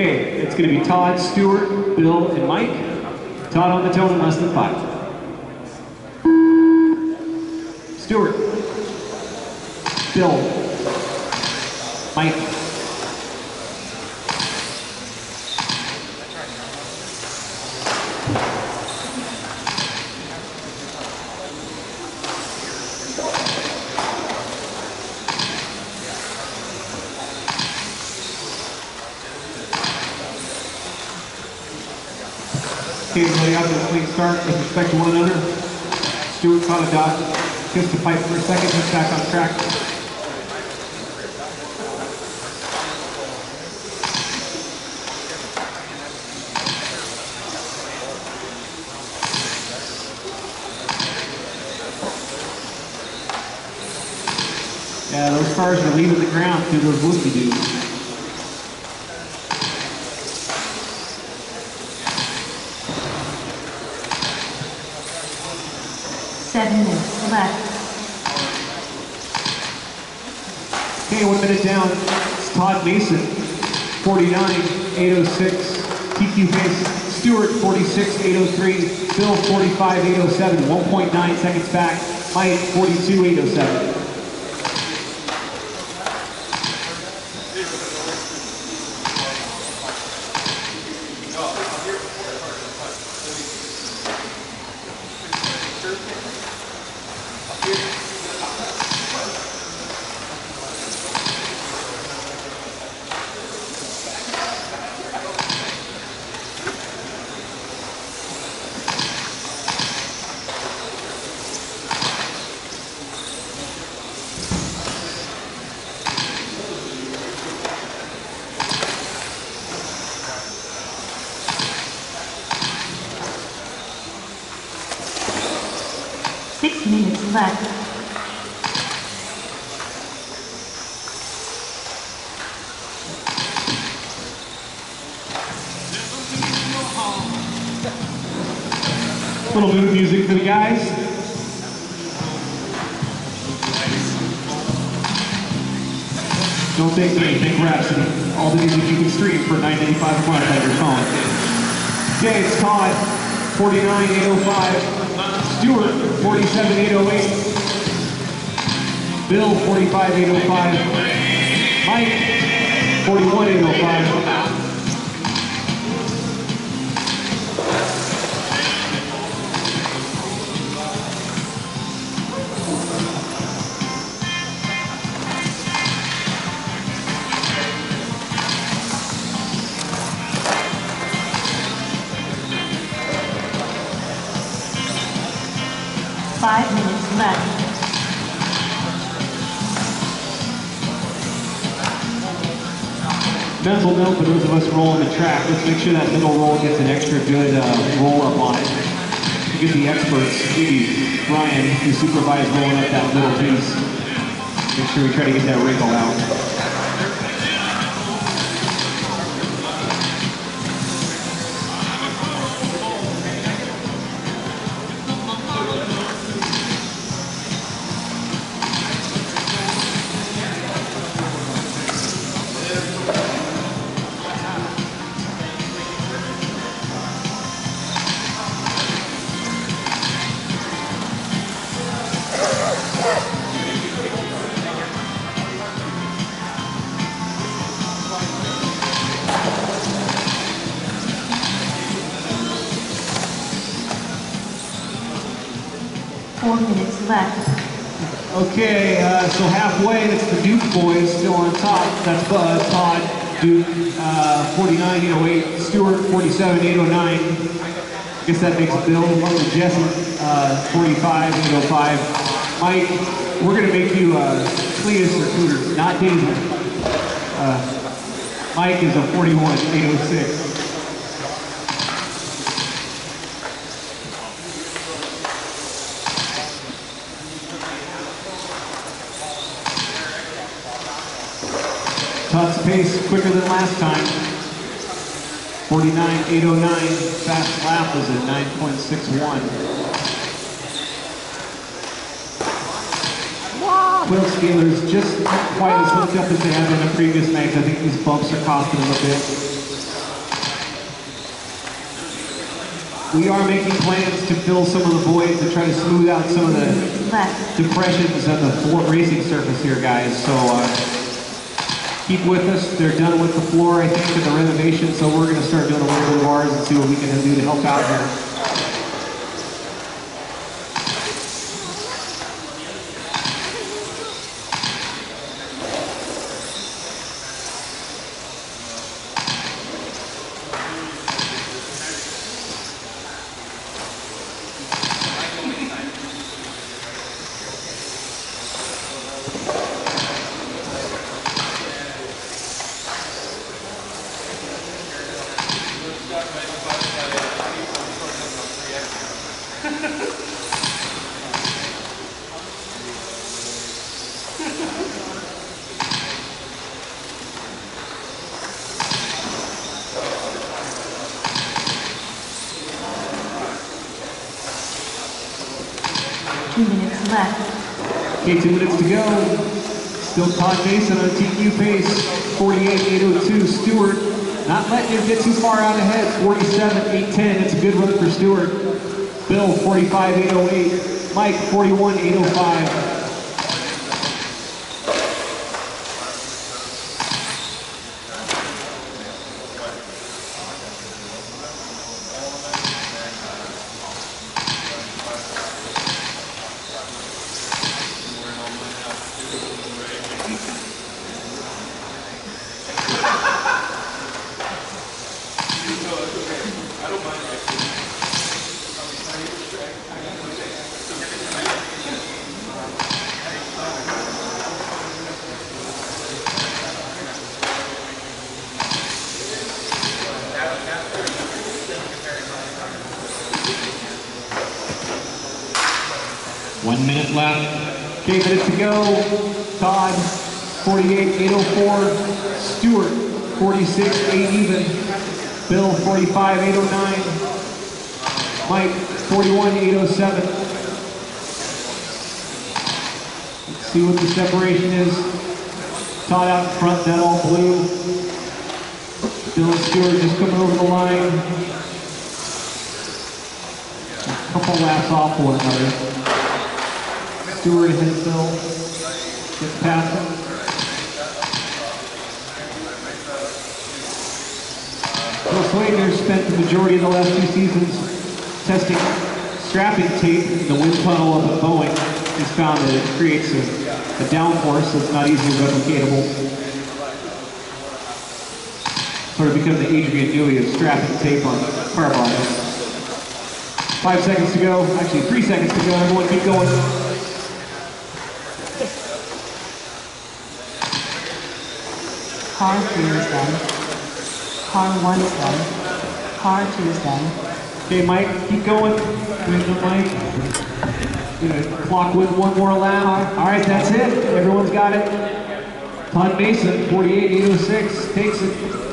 Okay, it's going to be Todd, Stuart, Bill, and Mike. Todd on the tone in less than five. Stuart. Bill. Mike. Okay, everybody out to a clean start with respect to one another. Stuart caught a dodge, kissed the pipe for a second, he's back on track. Yeah, those cars are leaving the ground through those whoopie doos. Seven left. Okay, one minute down. It's Todd Mason, 49, 806. TQ Pace, Stewart, 46, 803. Bill, 45, 807. 1.9 seconds back. Mike, 42, 807. Six minutes left. Little mood music for the guys. Don't think me, think Rhapsody. All the music you can stream for 9.95 a month on your phone. Okay, it's Todd, 49,805. Stewart, 47,808. Bill, 45,805. Mike, 41,805. Mental note for those of us rolling the track, let's make sure that middle roll gets an extra good uh, roll up on it. To get the experts, maybe Brian, who supervised rolling up that middle piece. Make sure we try to get that wrinkle out. Left. Okay, uh, so halfway, it's the Duke boys still on top. That's uh, Todd, Duke, uh, 49, 808, Stewart, 47, 809. I guess that makes Bill, Uncle Jesse, uh, 45, 805. Mike, we're gonna make you, uh, Cletus or not Daisy. Uh, Mike is a 41, 806. cuts pace quicker than last time. 49.809, fast lap is at 9.61. Will Scaler's just not quite as hooked up as they have in the previous nights. I think these bumps are costing them a bit. we are making plans to fill some of the voids and try to smooth out some of the depressions on the racing surface here, guys. So uh, keep with us. They're done with the floor, I think, and the renovation. So we're going to start doing a little bit of ours and see what we can do to help out here. Two minutes left. Okay, two minutes to go. Still Todd Mason on TQ pace, 48.802. Stewart, not letting him get too far out ahead, 47.810. It's a good run for Stewart. Bill, 45.808. Mike, 41.805. Left. Okay, minutes to go. Todd, 48.804. Stewart, 46, 8 even. Bill, 45.809. Mike, 41.807. Let's see what the separation is. Todd out in front, that all blue. Bill Stewart just coming over the line. A couple laps off one another. Stewart hits Bill, gets past him. Bill Slater spent the majority of the last two seasons testing strapping tape in the wind tunnel of a Boeing. He's found that it creates a, a downforce that's not easily replicatable. Sort of become the Adrian Newey of strapping tape on car bodies. Five seconds to go, actually three seconds to go, everyone keep going. Car is done. Car is done. Car is done. Okay, Mike, keep going. Where's the mic? Clock with one more lap. All right, that's it. Everyone's got it. Todd Mason, 48, 806, takes it.